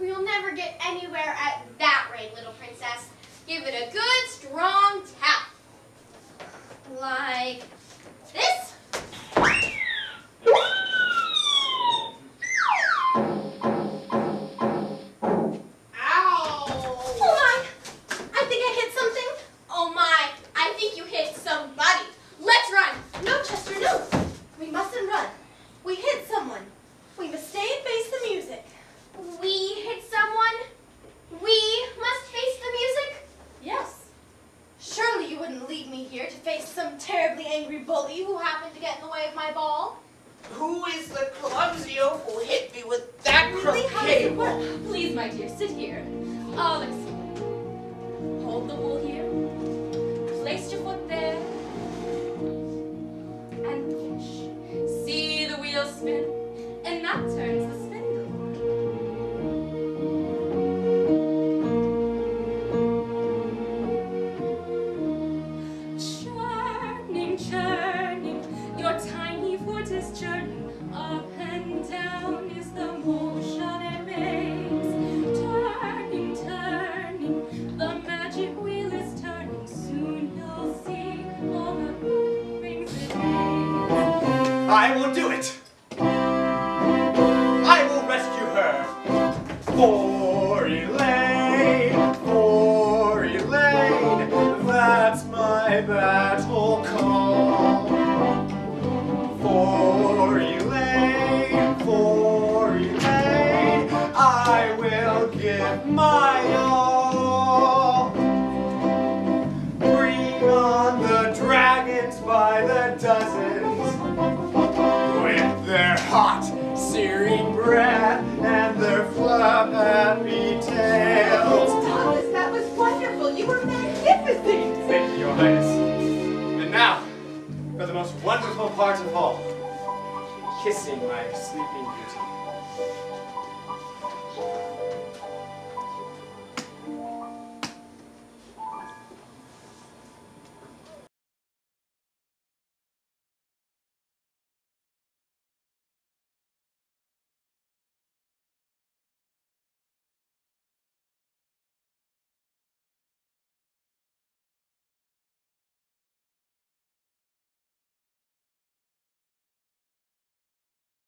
We'll never get anywhere at that rate, little princess. Give it a good, strong tap. Like leave me here to face some terribly angry bully who happened to get in the way of my ball. Who is the clumsy oaf who hit me with that Really? It ball? Please, my dear, sit here. I'll explain. Hold the wool here. Place your foot there. And push. See the wheel spin. And that turns the churning, your tiny foot is churning. Up and down is the motion it makes. Turning, turning, the magic wheel is turning. Soon you'll see all the good things it makes. I will do it. I will rescue her. For Elaine, for Elaine, that's my battle call. Will give my all. Bring on the dragons by the dozens with their hot, searing breath and their flabby tails. Thomas, that was wonderful. You were magnificent. Thank you, Your Highness. And now, for the most wonderful part of all, kissing my sleeping beauty.